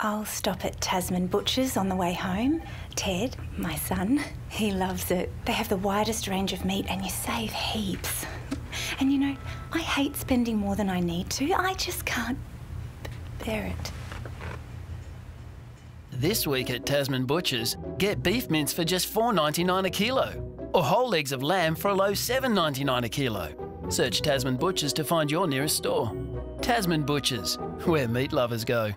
I'll stop at Tasman Butcher's on the way home. Ted, my son, he loves it. They have the widest range of meat and you save heaps. And you know, I hate spending more than I need to. I just can't bear it. This week at Tasman Butchers, get beef mince for just $4.99 a kilo, or whole legs of lamb for a low $7.99 a kilo. Search Tasman Butchers to find your nearest store. Tasman Butchers, where meat lovers go.